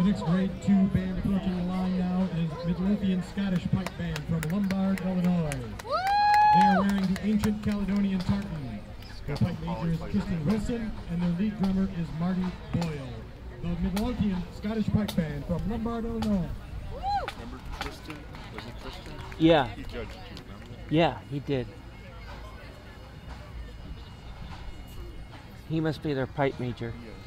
The next grade two band approaching the line now is Midlothian Scottish Pipe Band from Lombard, Illinois. They are wearing the ancient Caledonian tartan. Their pipe major is Kristen Wilson, and their lead drummer is Marty Boyle. The Midlothian Scottish Pipe Band from Lombard, Illinois. Remember Tristan? Was it Tristan? Yeah, He judged you, remember? yeah, he did. He must be their pipe major. Yes.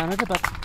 Round of applause.